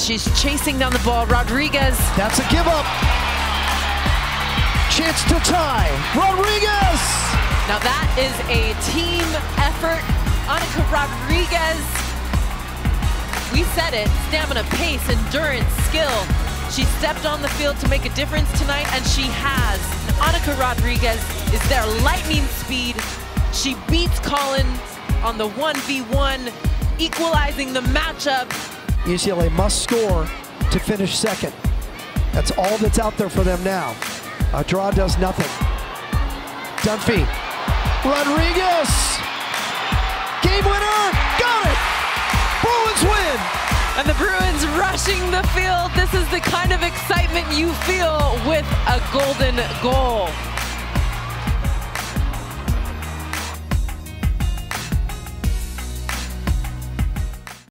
She's chasing down the ball. Rodriguez. That's a give up. Chance to tie. Rodriguez! Now that is a team effort. Anika Rodriguez. We said it. Stamina, pace, endurance, skill. She stepped on the field to make a difference tonight, and she has. Anika Rodriguez is their lightning speed. She beats Collins on the 1v1, equalizing the matchup. UCLA must score to finish second. That's all that's out there for them now. A draw does nothing. Dunphy. Rodriguez. Game winner. Got it. Bruins win. And the Bruins rushing the field. This is the kind of excitement you feel with a golden goal.